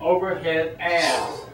overhead abs.